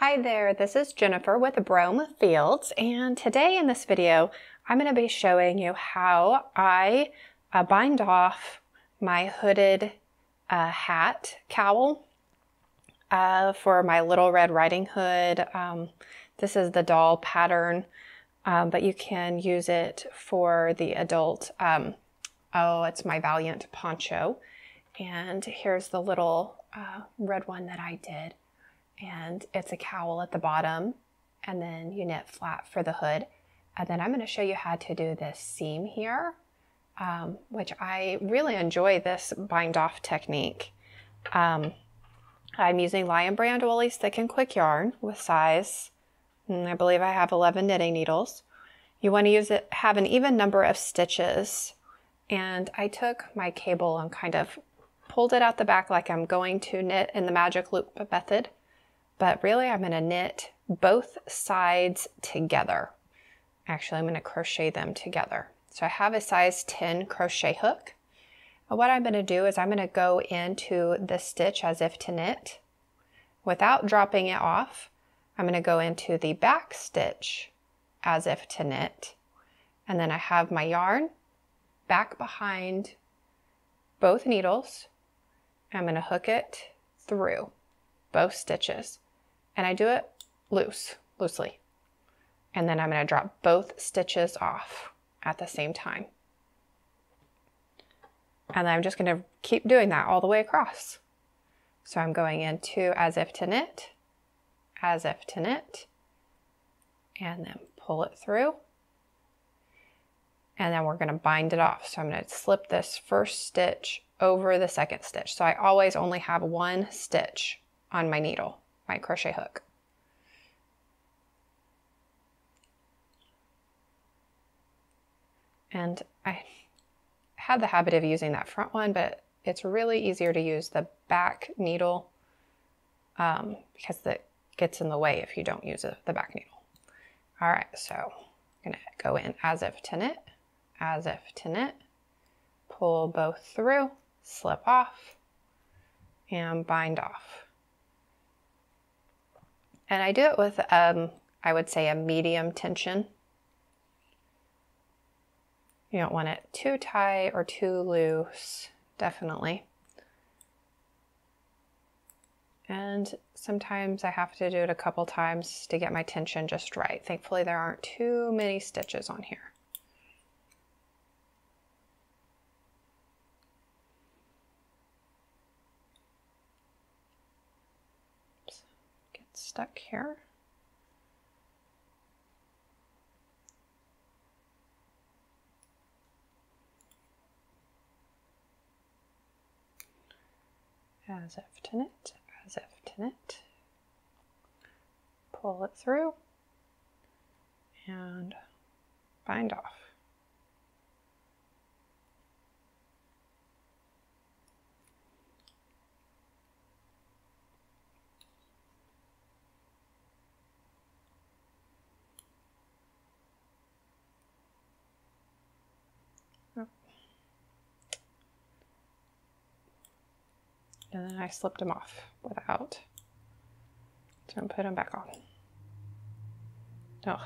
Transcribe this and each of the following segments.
Hi there, this is Jennifer with Brome Fields, and today in this video, I'm going to be showing you how I uh, bind off my hooded uh, hat cowl uh, for my Little Red Riding Hood. Um, this is the doll pattern, um, but you can use it for the adult. Um, oh, it's my Valiant poncho. And here's the little uh, red one that I did. And it's a cowl at the bottom, and then you knit flat for the hood. And then I'm going to show you how to do this seam here, um, which I really enjoy this bind off technique. Um, I'm using Lion Brand Wool-Ease Thick and Quick yarn with size, I believe I have 11 knitting needles. You want to use it, have an even number of stitches. And I took my cable and kind of pulled it out the back like I'm going to knit in the magic loop method, but really I'm going to knit both sides together. Actually, I'm going to crochet them together. So I have a size 10 crochet hook. And what I'm going to do is I'm going to go into the stitch as if to knit. Without dropping it off, I'm going to go into the back stitch as if to knit. And then I have my yarn back behind both needles I'm going to hook it through both stitches and I do it loose, loosely. And then I'm going to drop both stitches off at the same time. And I'm just going to keep doing that all the way across. So I'm going into as if to knit, as if to knit, and then pull it through. And then we're going to bind it off. So I'm going to slip this first stitch over the second stitch. So I always only have one stitch on my needle, my crochet hook. And I had the habit of using that front one, but it's really easier to use the back needle um, because it gets in the way if you don't use the back needle. All right, so I'm gonna go in as if to knit, as if to knit, pull both through, slip off, and bind off. And I do it with, um, I would say, a medium tension. You don't want it too tight or too loose, definitely. And sometimes I have to do it a couple times to get my tension just right. Thankfully, there aren't too many stitches on here. Stuck here. As if to knit, as if to knit. Pull it through and bind off. And then I slipped them off without. So I'm put them back on. Oh,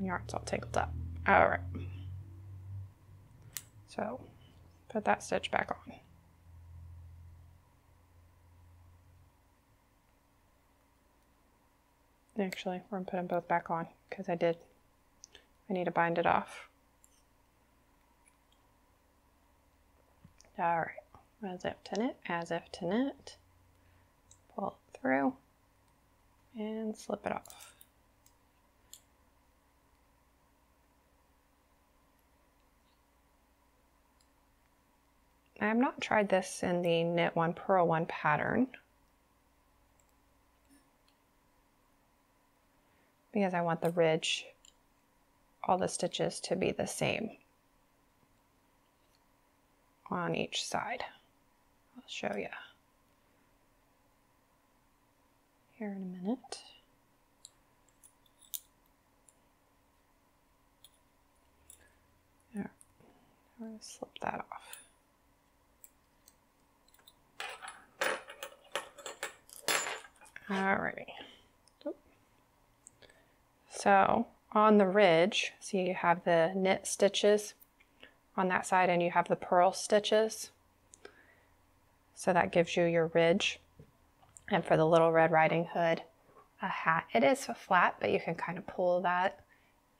yarn's all tangled up. All right. So put that stitch back on. Actually, we're gonna put them both back on because I did, I need to bind it off. All right as if to knit, as if to knit, pull through, and slip it off. I have not tried this in the knit one purl one pattern because I want the ridge, all the stitches to be the same on each side. I'll show you here in a minute. There, I'm going to slip that off. Alrighty. So on the ridge, so you have the knit stitches on that side and you have the purl stitches. So that gives you your ridge. And for the Little Red Riding Hood a hat, it is flat, but you can kind of pull that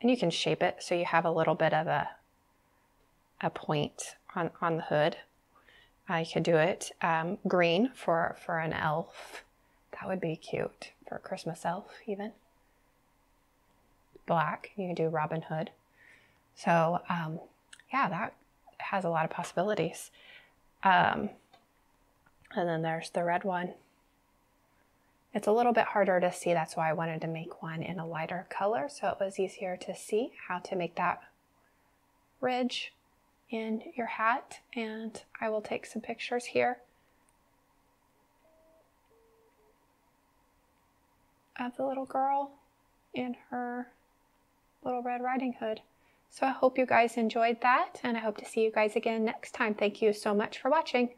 and you can shape it so you have a little bit of a, a point on, on the hood. Uh, you could do it um, green for, for an elf. That would be cute for a Christmas elf even. Black, you can do Robin Hood. So um, yeah, that has a lot of possibilities. Um, and then there's the red one. It's a little bit harder to see, that's why I wanted to make one in a lighter color so it was easier to see how to make that ridge in your hat. And I will take some pictures here of the little girl in her little Red Riding Hood. So I hope you guys enjoyed that and I hope to see you guys again next time. Thank you so much for watching.